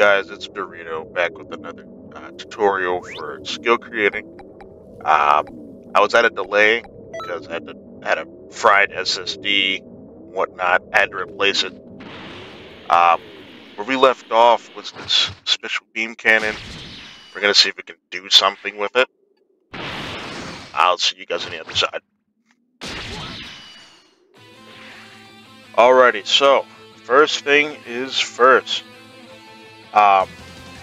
Guys? It's Dorito back with another uh, tutorial for skill creating. Um, I was at a delay because I had, to, had a fried SSD whatnot. I had to replace it. Um, where we left off was this special beam cannon. We're gonna see if we can do something with it. I'll see you guys on the other side. Alrighty, so first thing is first. Um,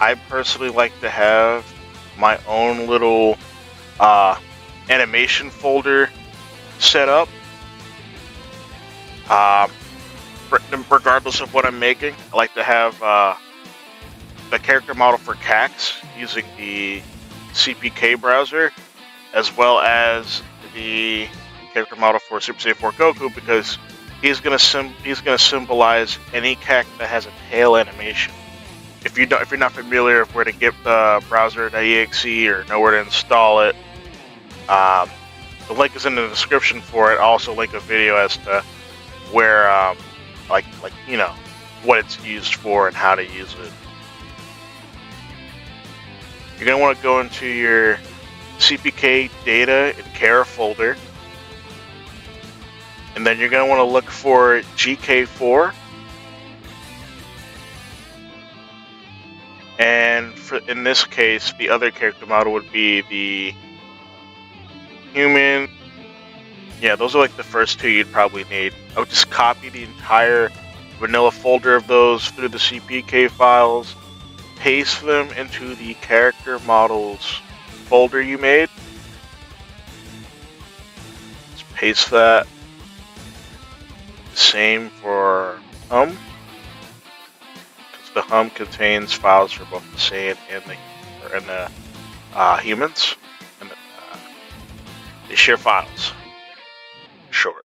I personally like to have my own little uh, animation folder set up. Um, regardless of what I'm making, I like to have uh, the character model for CACs using the CPK browser, as well as the character model for Super Saiyan 4 Goku because he's gonna he's gonna symbolize any CAC that has a tail animation if you don't, if you're not familiar with where to get the browser.exe or know where to install it, um, the link is in the description for it. I'll also link a video as to where, um, like, like you know, what it's used for and how to use it. You're gonna want to go into your CPK data and chara folder, and then you're gonna want to look for GK4 And for, in this case, the other character model would be the human. Yeah, those are like the first two you'd probably need. I would just copy the entire vanilla folder of those through the CPK files, paste them into the character models folder you made. Just paste that. Same for um the hum contains files for both the Saiyan and the and the uh, humans, and uh, they share files. Short.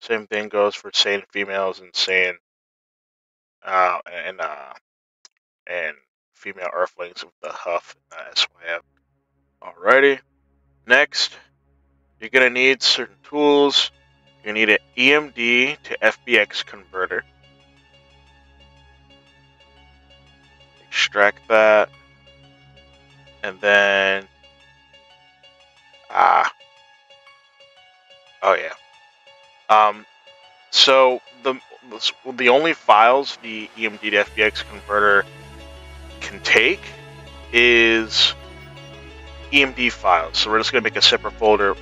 Same thing goes for Saiyan females and Saiyan uh, and uh, and female Earthlings with the HUF and the SYF. Alrighty. Next, you're gonna need certain tools you need an EMD to FBX converter. Extract that. And then... Ah. Oh, yeah. Um, so, the, the only files the EMD to FBX converter can take is EMD files. So we're just going to make a separate folder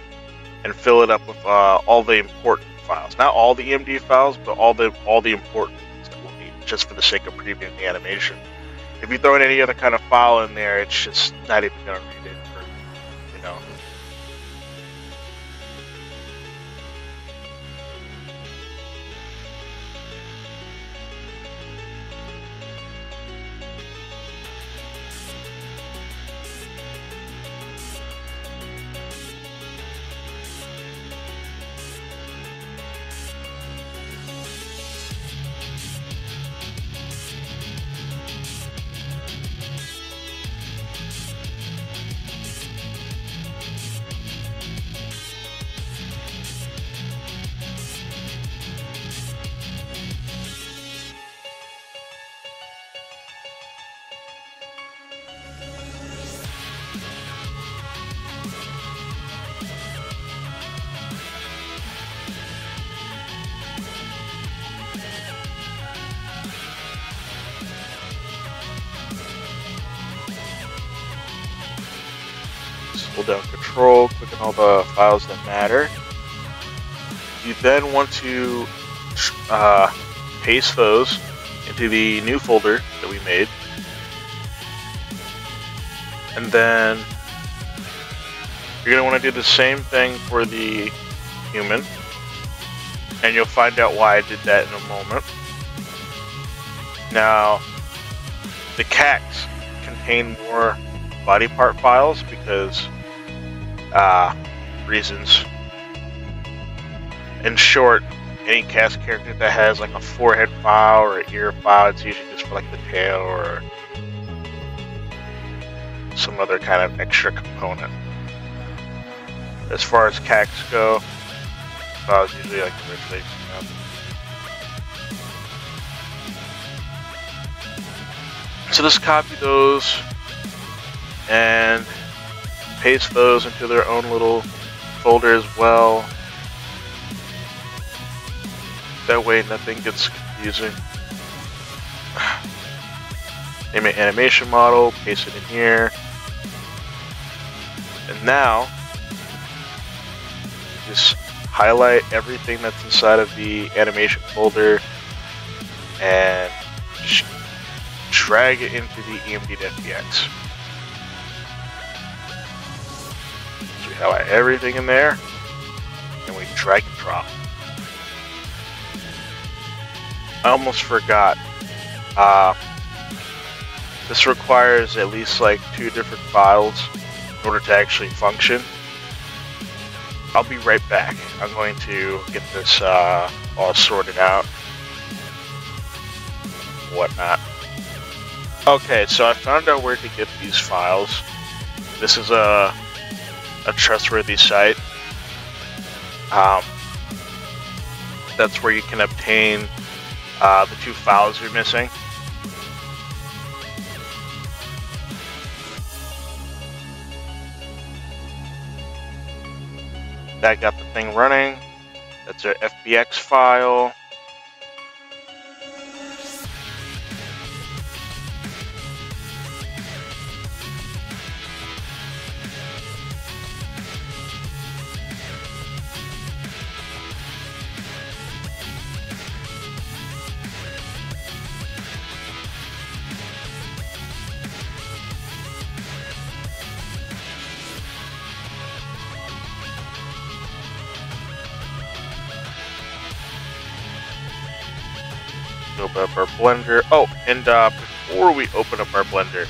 and fill it up with uh, all the important files. Not all the EMD files, but all the all the important ones that we'll need, just for the sake of previewing the animation. If you throw in any other kind of file in there, it's just not even going to read hold down control, click on all the files that matter. You then want to uh, paste those into the new folder that we made. And then you're going to want to do the same thing for the human. And you'll find out why I did that in a moment. Now, the CACs contain more body part files because uh, reasons. In short, any cast character that has like a forehead file or an ear file, it's usually just for like the tail or some other kind of extra component. As far as CACs go, files usually like the replacement. So just copy those and paste those into their own little folder as well. That way nothing gets confusing. Name an animation model, paste it in here. And now, just highlight everything that's inside of the animation folder and drag it into the EMD.fbx. Everything in there, and we drag and drop. I almost forgot. Uh, this requires at least like two different files in order to actually function. I'll be right back. I'm going to get this uh, all sorted out. Whatnot. Okay, so I found out where to get these files. This is a, a trustworthy site. Um, that's where you can obtain uh, the two files you're missing. That got the thing running. That's our FBX file. Our blender. Oh, and uh, before we open up our blender,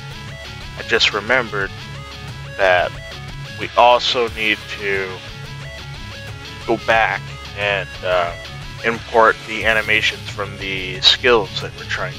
I just remembered that we also need to go back and uh, import the animations from the skills that we're trying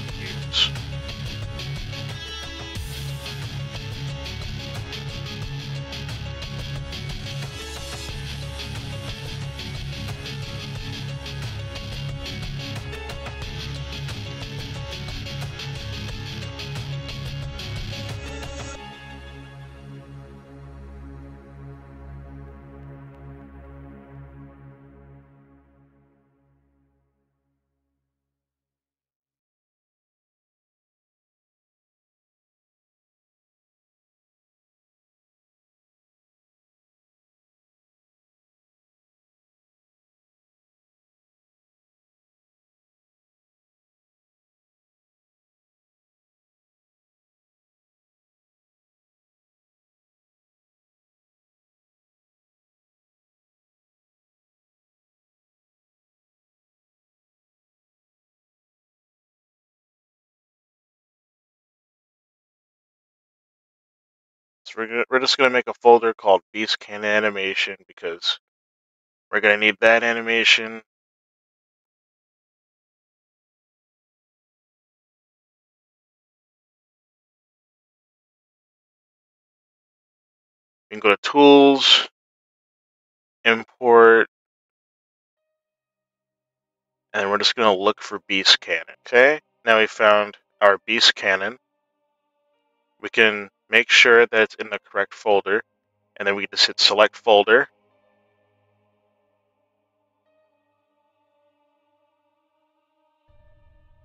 we're, we're just going to make a folder called Beast Cannon Animation because we're going to need that animation. You can go to Tools, Import, and we're just going to look for Beast Cannon. Okay, now we found our Beast Cannon. We can make sure that it's in the correct folder, and then we just hit Select Folder.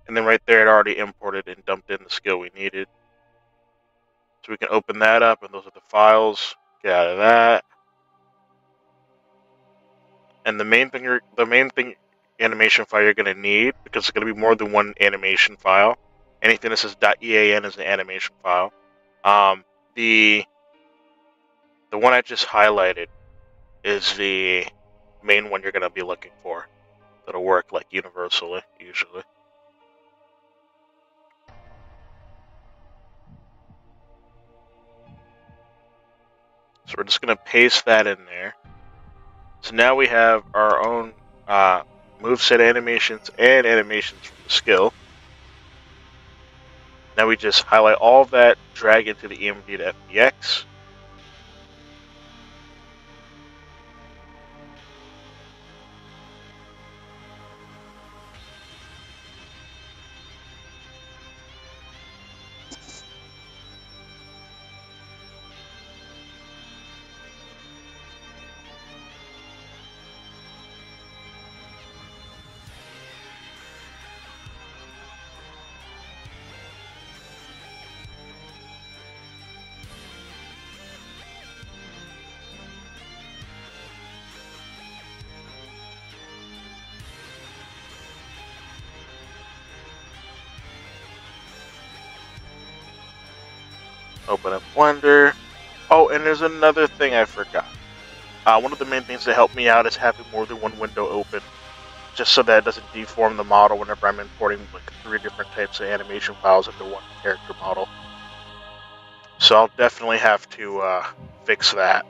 And then right there, it already imported and dumped in the skill we needed. So we can open that up, and those are the files. Get out of that. And the main thing, you're, the main thing animation file you're going to need, because it's going to be more than one animation file. Anything that says .ean is an animation file. Um, the the one I just highlighted is the main one you're going to be looking for. That'll work like universally, usually. So we're just going to paste that in there. So now we have our own uh, moveset animations and animations from the skill. Now we just highlight all of that, drag into the EMD to FBX. Open up Blender. Oh, and there's another thing I forgot. Uh, one of the main things that help me out is having more than one window open, just so that it doesn't deform the model whenever I'm importing like three different types of animation files into one character model. So I'll definitely have to uh, fix that.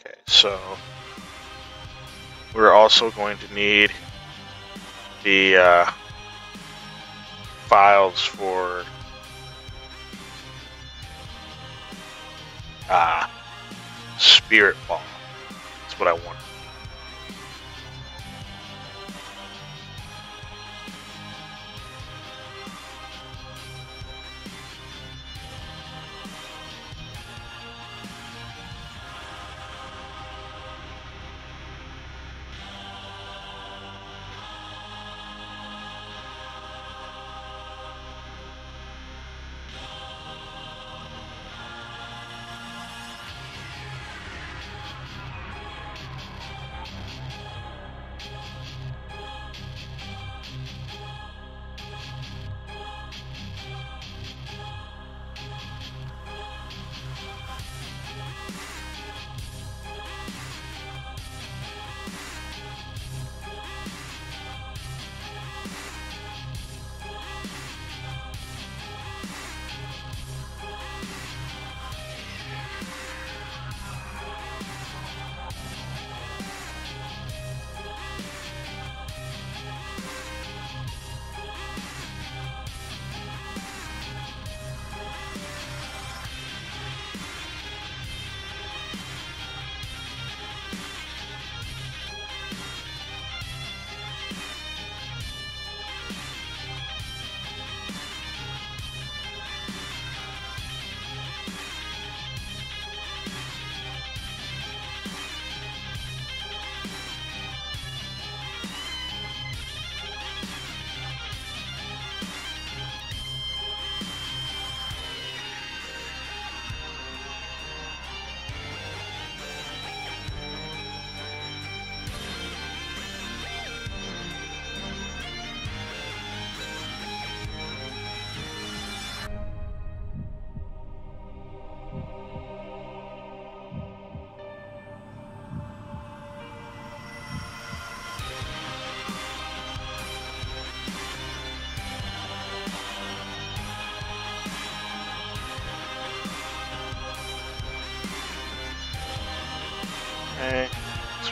Okay, so we're also going to need the uh, files for uh, Spirit Ball. That's what I want.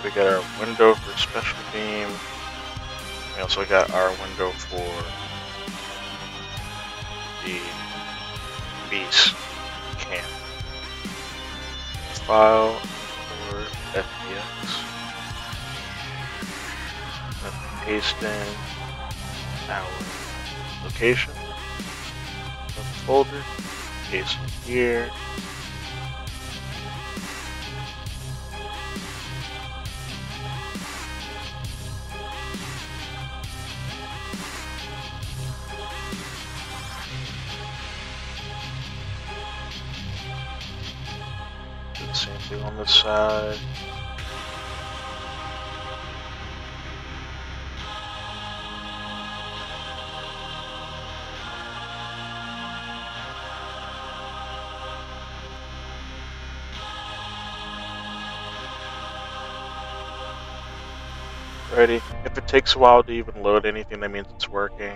We got our window for special beam. We also got our window for the beast camp. File for FBX. Paste in our location. Folder. Paste in here. Side. Ready. If it takes a while to even load anything, that means it's working.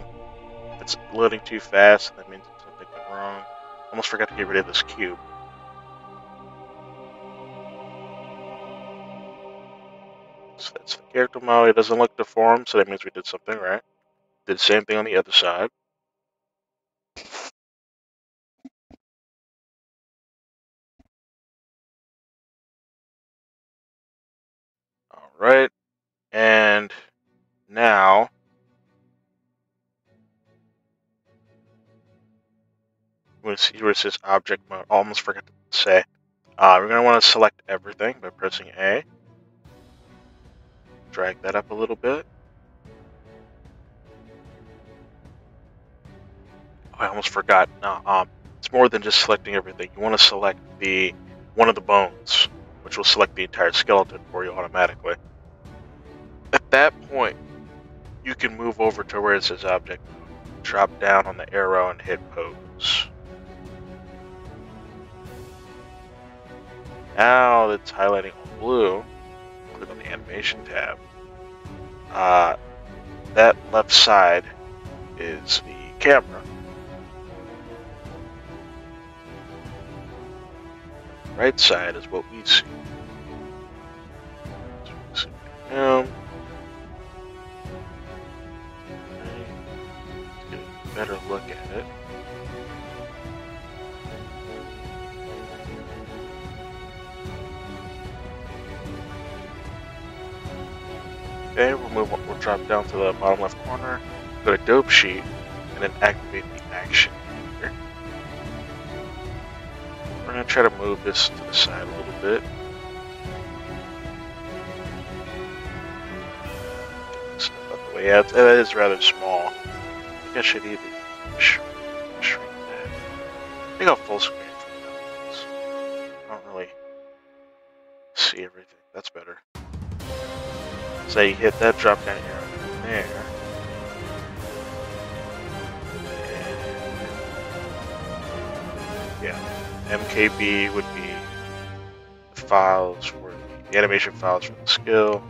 If it's loading too fast, that means something went wrong. Almost forgot to get rid of this cube. So that's the character model. It doesn't look deformed, so that means we did something right. Did the same thing on the other side. All right. And now we see where it says object mode. Almost forgot to say. Uh, we're going to want to select everything by pressing A. Drag that up a little bit. Oh, I almost forgot. No, um, it's more than just selecting everything. You want to select the one of the bones, which will select the entire skeleton for you automatically. At that point, you can move over to where it says object. Drop down on the arrow and hit pose. Now it's highlighting blue. On the animation tab. Uh, that left side is the camera. Right side is what we see. Better look at it. Okay, we'll move. We'll drop down to the bottom left corner. Go to Dope Sheet, and then activate the action here. We're gonna try to move this to the side a little bit. Step out the way. Yeah, it is rather small. I think I should even sh shrink that. I think I'll full screen. So you hit that drop down arrow there. And yeah, MKB would be the files for the, the animation files for the skill.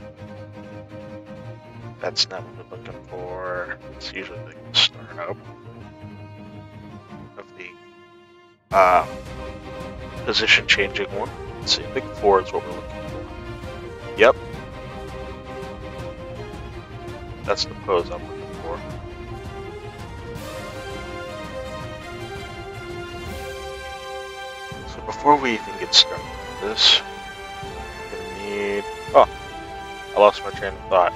That's not what we're looking for. It's usually the startup of the uh, position changing one. Let's see, I think four is what we're looking for. Yep, that's the pose I'm looking for. So before we even get started with this, I'm gonna need. Oh, I lost my train of thought.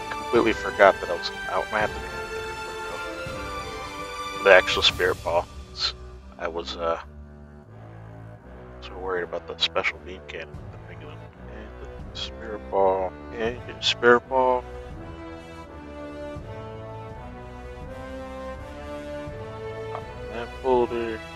I completely forgot that I was. out. I might have to make the actual spirit ball. I was uh so worried about the special beam cannon the and the spirit ball and the spirit ball. Folder.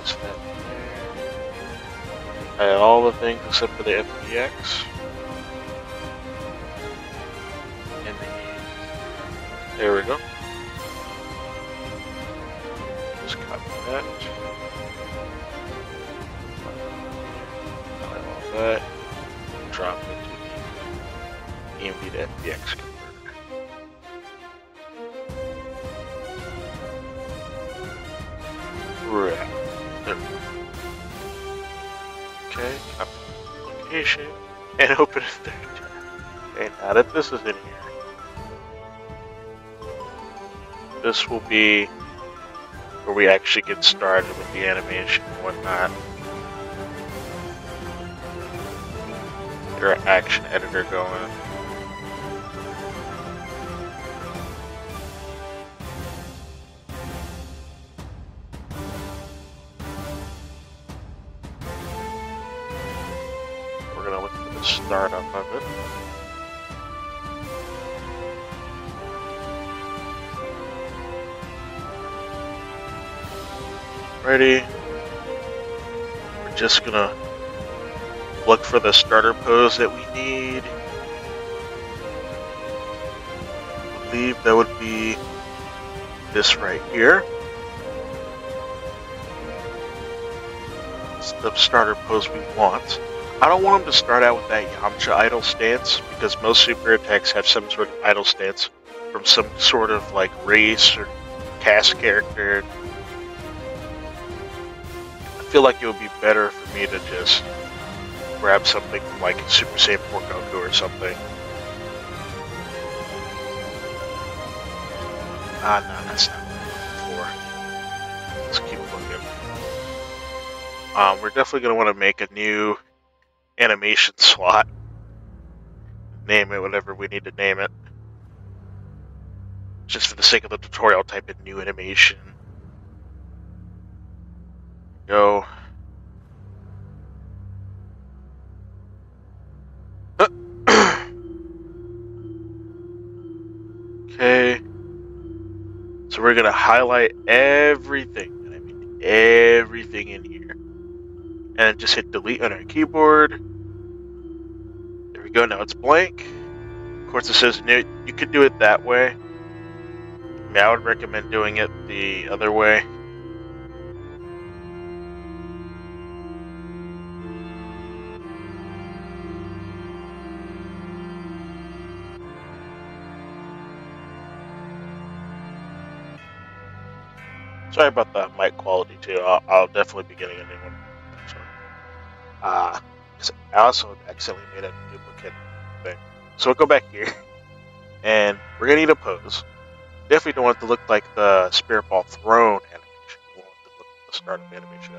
In there. Add all the things except for the FBX. and the there we go. Just copy that. All that. Drop it to the EMD to FBX open it there. Okay, now that this is in here, this will be where we actually get started with the animation and whatnot. Get our action editor going. Ready? We're just gonna look for the starter pose that we need. I believe that would be this right here. It's the starter pose we want. I don't want him to start out with that Yamcha idle stance because most super attacks have some sort of idle stance from some sort of like race or cast character. Feel like it would be better for me to just grab something like Super Saiyan 4 Goku or something. Ah, no, that's not four. Let's keep looking. Um, we're definitely going to want to make a new animation slot. Name it whatever we need to name it. Just for the sake of the tutorial, type in new animation. Go. okay. So we're gonna highlight everything, and I mean everything in here. And just hit delete on our keyboard. There we go, now it's blank. Of course it says new, you could do it that way. I, mean, I would recommend doing it the other way. Sorry about the mic quality too. I'll, I'll definitely be getting a new one. So, uh, I also accidentally made a duplicate thing. So we'll go back here, and we're gonna need a pose. Definitely don't want it to look like the Spirit Ball thrown animation. We want it to look like the start of animation.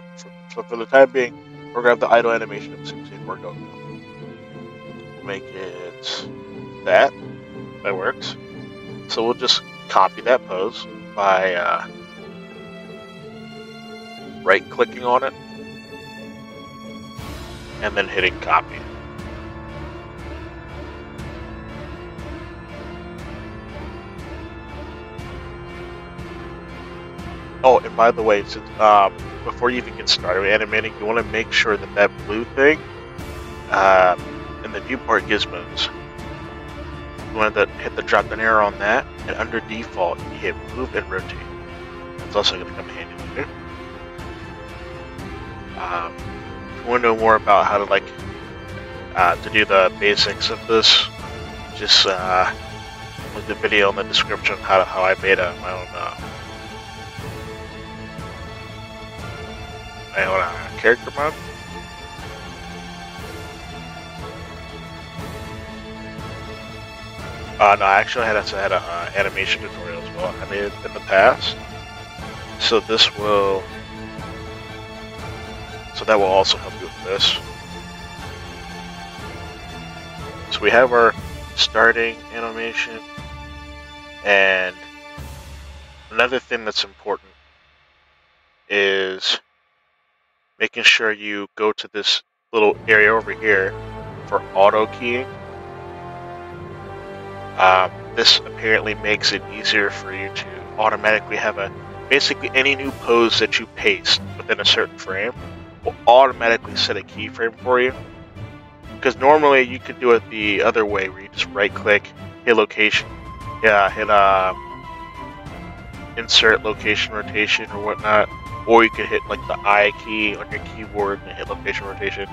So for the time being, we're gonna have the idle animation of 16 we're going. We'll make it that. That works. So we'll just copy that pose by uh, right clicking on it and then hitting copy. Oh, and by the way, um, before you even get started animating, you want to make sure that that blue thing uh, in the viewport gizmos, you want to hit the drop down arrow on that, and under default, you hit move and rotate. It's also going to come handy. Um, if you want to know more about how to like uh, to do the basics of this, just uh, look the video in the description how to, how I made a, my own uh, my own uh, character mod. Uh, no, I actually had I had an uh, animation tutorial as well. I made it in the past, so this will so that will also help you with this. So we have our starting animation, and another thing that's important is making sure you go to this little area over here for auto keying. Um, this apparently makes it easier for you to automatically have a basically any new pose that you paste within a certain frame will automatically set a keyframe for you. Because normally you could do it the other way, where you just right click, hit location, yeah, hit uh, insert location rotation or whatnot, or you could hit like the I key on your keyboard and hit location rotation.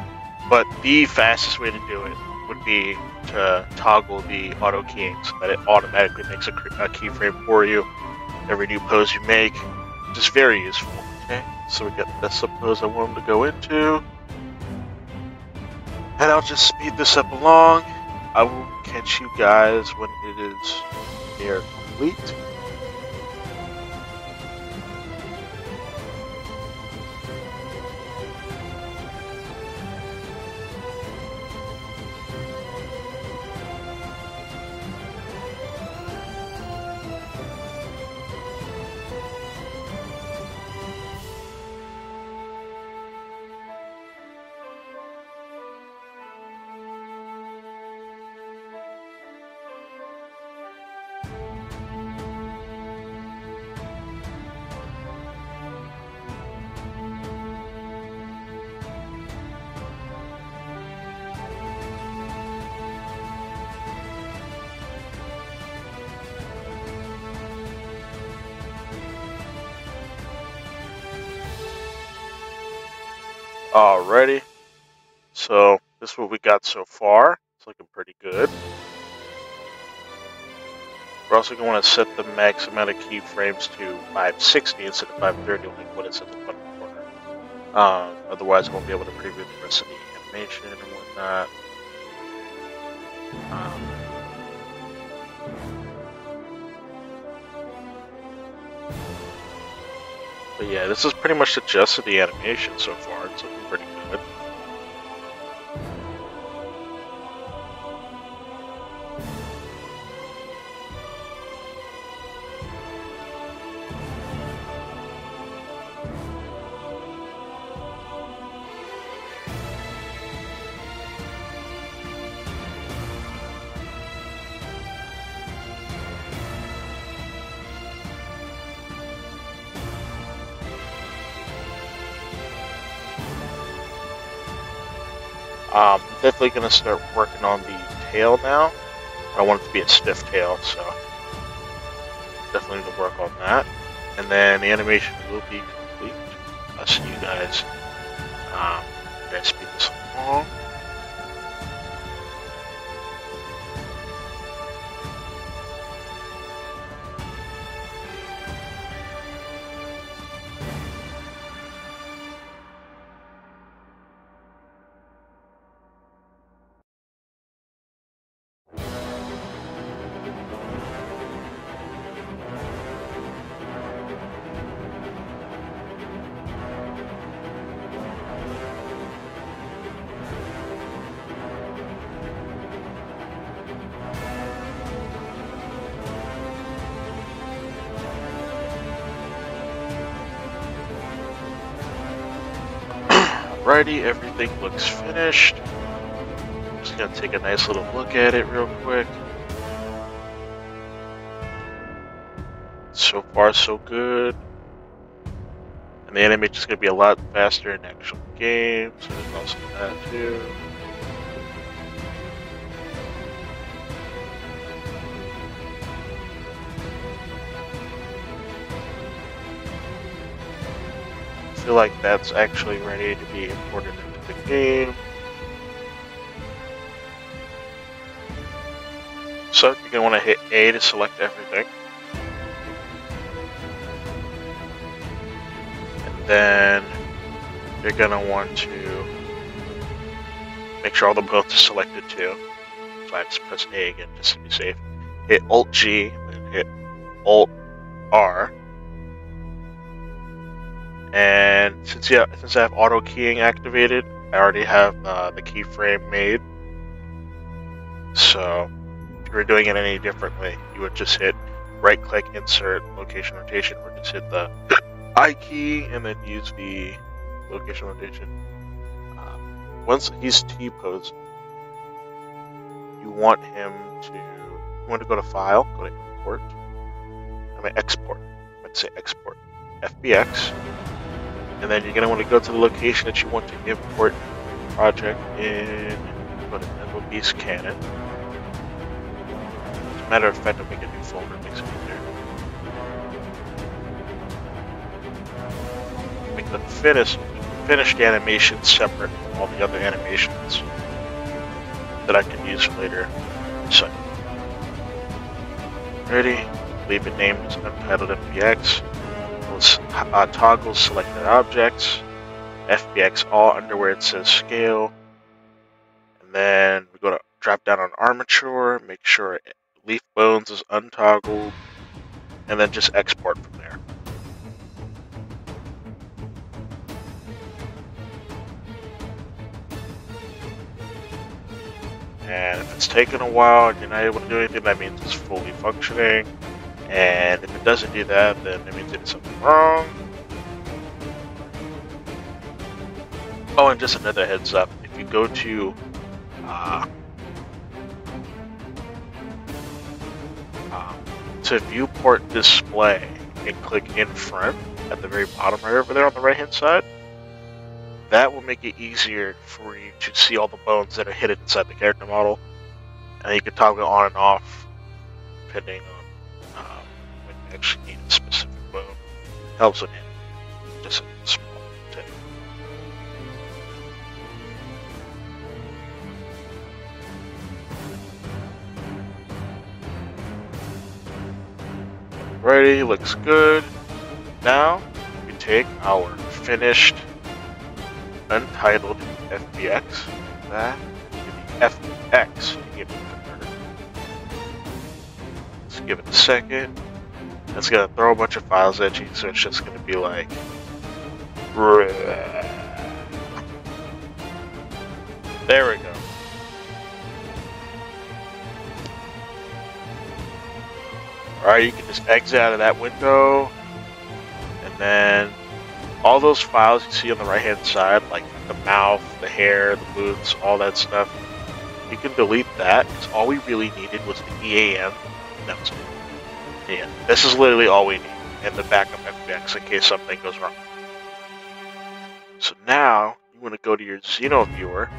But the fastest way to do it would be to toggle the auto keying so that it automatically makes a, a keyframe for you every new pose you make. Just very useful. Okay. So we got this suppose I want them to go into. And I'll just speed this up along. I will catch you guys when it is near complete. What we got so far. It's looking pretty good. We're also going to want to set the max amount of keyframes to 560 instead of 530, like what is in the bottom corner. Um, otherwise, I won't be able to preview the rest of the animation and whatnot. Um, but yeah, this is pretty much the gist of the animation so far. Definitely going to start working on the tail now. I want it to be a stiff tail, so definitely need to work on that. And then the animation will be complete. I'll see you guys. Um, you guys speed Alrighty, everything looks finished. Just gonna take a nice little look at it real quick. So far, so good. And the animation's gonna be a lot faster in actual game, so there's also that too. Feel like that's actually ready to be imported into the game. So you're gonna want to hit A to select everything. And then you're gonna want to make sure all the bones are selected too. So I just press A again just to be safe. Hit Alt G, then hit Alt R. And since yeah, since I have auto keying activated, I already have uh, the keyframe made. So if you were doing it any differently, you would just hit right click, insert location rotation, or just hit the I key and then use the location rotation. Um, once he's T pose, you want him to you want to go to File, go to Import. I mean Export. To say Export. FBX. And then you're going to want to go to the location that you want to import project in. Go to Nimble Beast Cannon. As a matter of fact, I'll make a new folder, makes it easier. Make the finished, finished animation separate from all the other animations that I can use later. So, ready? Leave it named as Untitled FBX uh, toggle selected objects, FBX all under where it says scale, and then we go to drop down on armature, make sure leaf bones is untoggled, and then just export from there. And if it's taken a while and you're not able to do anything, that means it's fully functioning. And if it doesn't do that, then it means it did something wrong. Oh, and just another heads up, if you go to uh, uh, to viewport display and click in front at the very bottom right over there on the right hand side, that will make it easier for you to see all the bones that are hidden inside the character model. And you can toggle on and off depending on actually need a specific load. Helps with it. Just a small tip. Alrighty, looks good. Now, we take our finished untitled FBX back to the FBX to give it a Let's give it a second. It's gonna throw a bunch of files at you, so it's just gonna be like. There we go. Alright, you can just exit out of that window. And then all those files you see on the right hand side, like the mouth, the hair, the boots, all that stuff, you can delete that because all we really needed was the EAN. That was Yeah, this is literally all we need, and the backup FBX in case something goes wrong. So now you want to go to your Xeno viewer.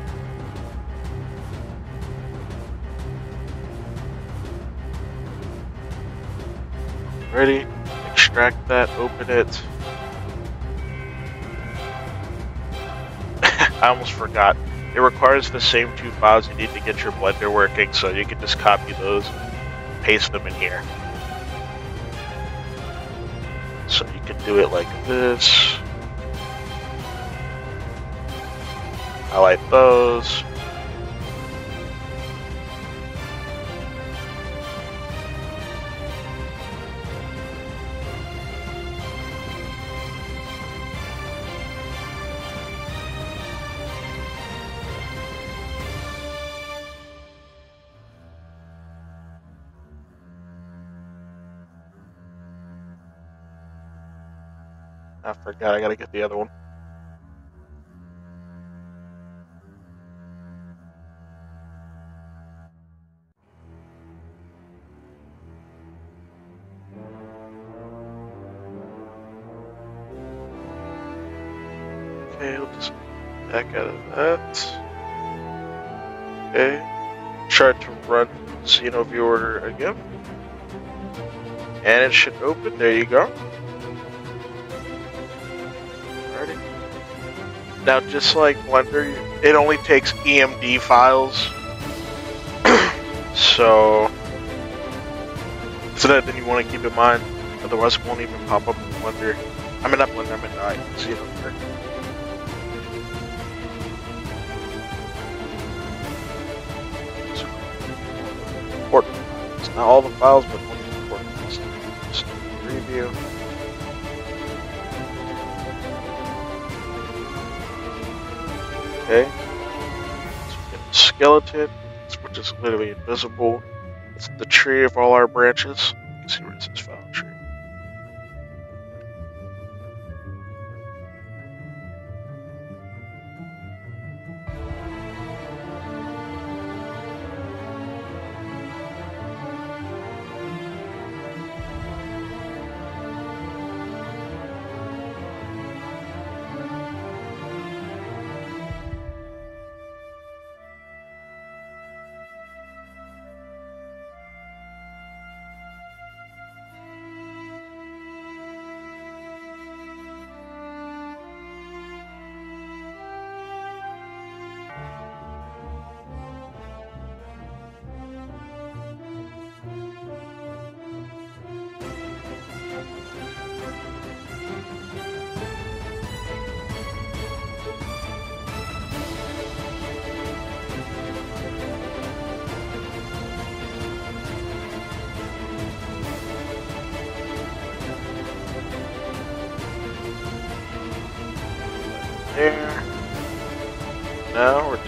Ready? Extract that, open it. I almost forgot. It requires the same two files you need to get your Blender working, so you can just copy those, paste them in here. Do it like this. Highlight those. Forgot, I gotta get the other one. Okay, we'll just back out of that. Okay, try to run Xeno Viewer again. And it should open, there you go. Now, just like Blender, it only takes EMD files. so, so that then you want to keep in mind. Otherwise, it won't even pop up in Blender. I mean, not Blender, I mean, I see it over. Important. It's not all the files, but one important preview. Okay. Skeleton, which is literally invisible. It's the tree of all our branches. You can see where it says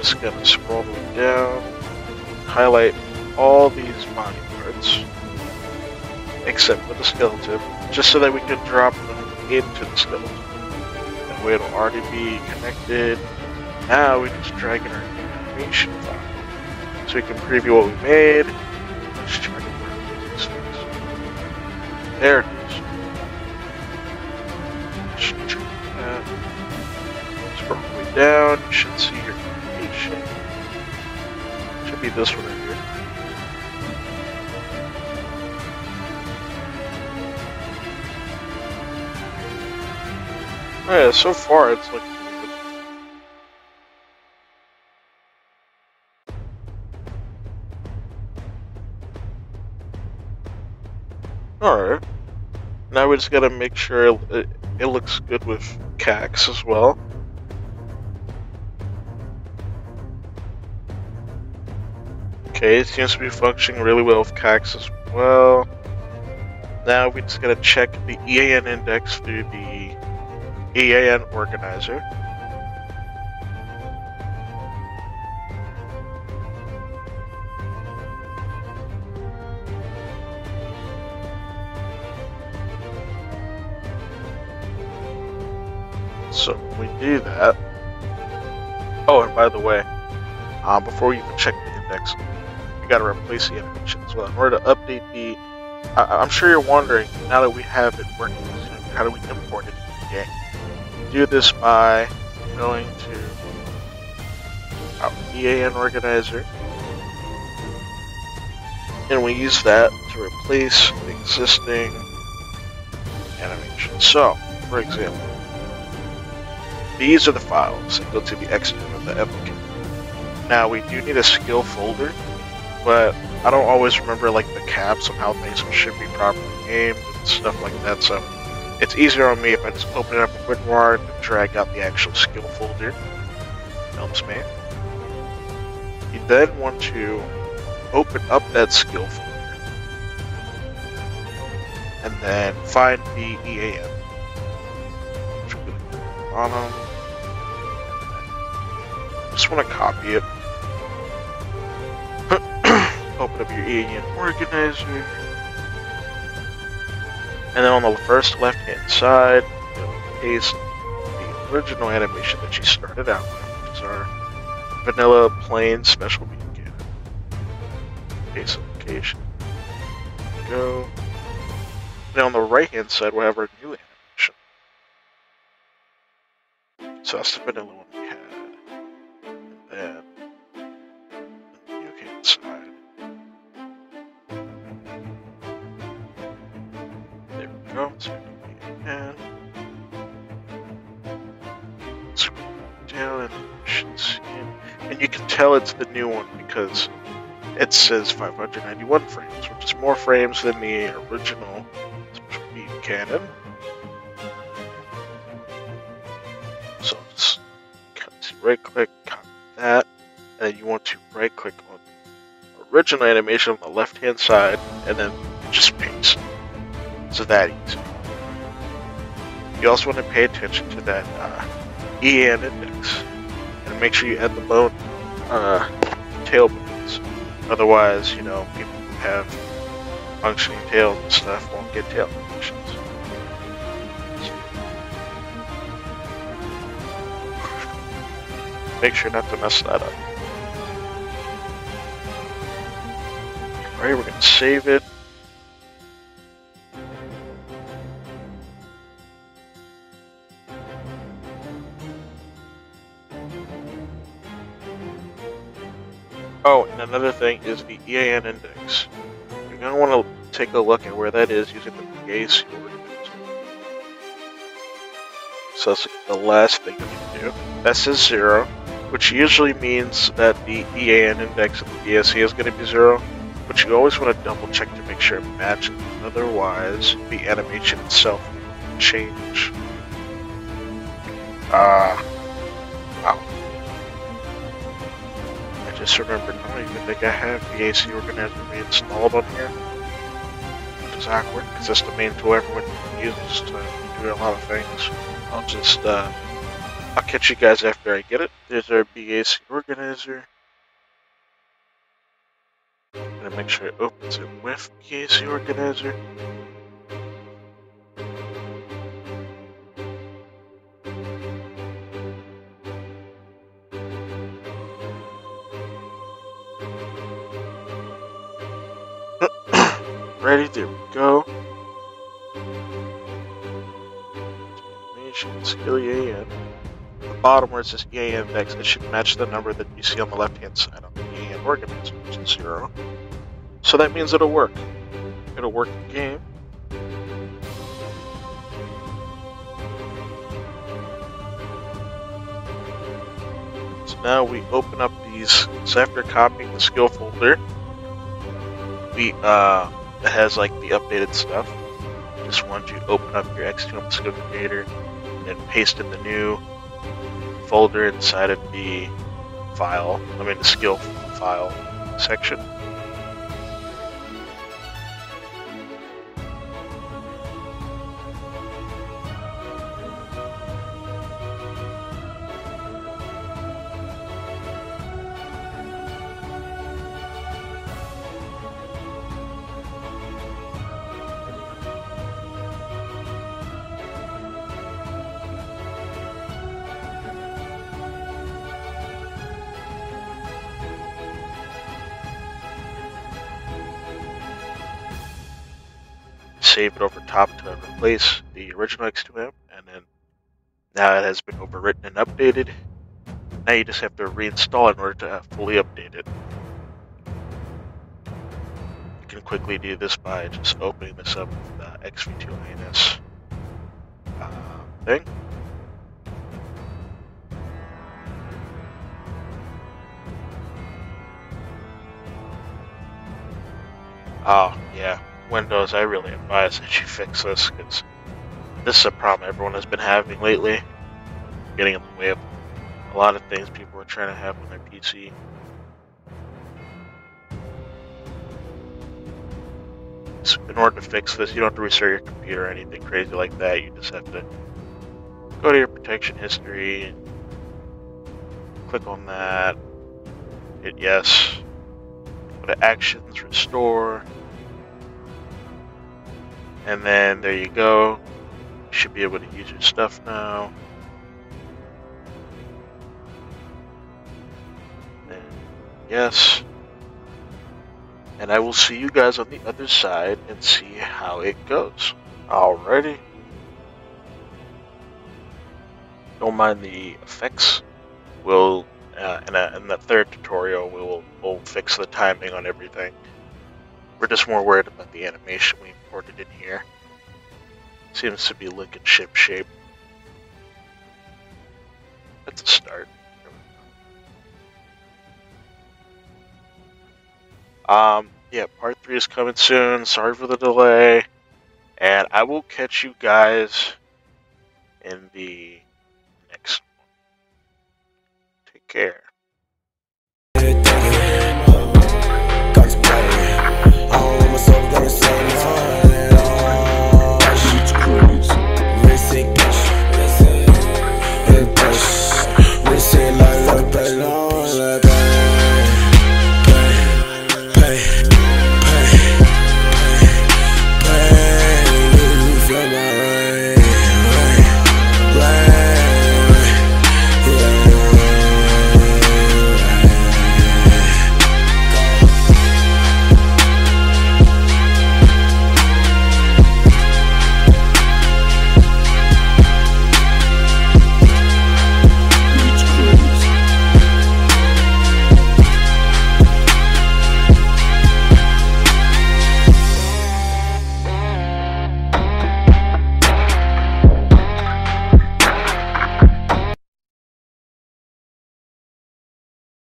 just gonna scroll down, highlight all these body parts, except for the skeleton, just so that we can drop them into the skeleton. That way it'll already be connected. Now we just drag in our animation file. So we can preview what we made. Let's try to work these things. There it is. That. Scroll way down, this one right here. Oh yeah, so far it's good. Alright. Now we just gotta make sure it, it looks good with CACs as well. Okay, it seems to be functioning really well with CACs as well. Now we just gotta check the EAN index through the EAN organizer. So we do that. Oh, and by the way, uh, before we even check the index, we gotta replace the animation as well. In order to update the, I, am sure you're wondering, now that we have it working, how do we import it into the game? Do this by going to uh, our EAN organizer, and we use that to replace the existing animation. So, for example, these are the files that go to the external of the applicant. Now we do need a skill folder, but I don't always remember like the caps of how things should be properly aimed and stuff like that. So it's easier on me if I just open it up in WinRAR and drag out the actual skill folder. Helps me. You then want to open up that skill folder and then find the EAN. Bottom just want to copy it. Up your EAN organizer. And then on the first left hand side, paste the original animation that you started out with, which is our vanilla plain special beam cannon. Paste location. Go. Now on the right hand side, we'll have our new animation. So that's the vanilla one it's the new one because it says 591 frames, which is more frames than the original speed cannon. So just right click, copy that, and then you want to right click on original animation on the left hand side, and then just paste. So that easy. You also want to pay attention to that uh, EAN index and make sure you add the bone uh, tail. Otherwise, you know, people who have functioning tails and stuff won't get tail functions. Make sure not to mess that up. Alright, we're going to save it. Another thing is the EAN index. You're going to want to take a look at where that is using the BAC So that's the last thing you need to do. That says zero, which usually means that the EAN index of the BSC is going to be zero, but you always want to double check to make sure it matches. Otherwise, the animation itself will change. Ah. Uh, just remembered, I don't even think I have the BAC organizer reinstalled on here. Which is awkward, because that's the main tool everyone uses to do a lot of things. I'll just, uh, I'll catch you guys after I get it. There's our BAC organizer. I'm Gonna make sure it opens it with BAC organizer. Ready? There we go. Animation, skill EAN. The bottom where it says EAN index, it should match the number that you see on the left hand side on the EAN organizer, which is zero. So that means it'll work. It'll work in game. So now we open up these. So after copying the skill folder, we uh, that has like the updated stuff. just want to open up your X2M Skill Creator and paste in the new folder inside of the file, I mean the skill file section. Replace the original X2M, and then now it has been overwritten and updated. Now you just have to reinstall in order to fully update it. You can quickly do this by just opening this up with the XV2INS uh, thing. Oh, yeah. Windows, I really advise that you fix this because this is a problem everyone has been having lately. Getting in the way of a lot of things people are trying to have on their PC. So in order to fix this, you don't have to restart your computer or anything crazy like that. You just have to go to your protection history, and click on that, hit yes, go to actions, restore, and then there you go. You should be able to use your stuff now. And yes. And I will see you guys on the other side and see how it goes. Alrighty. Don't mind the effects. We'll, uh, in, a, in the third tutorial, we will we'll fix the timing on everything. We're just more worried about the animation we imported in here. Seems to be looking ship shape. That's a start. Um, yeah, part three is coming soon. Sorry for the delay. And I will catch you guys in the next one. Take care.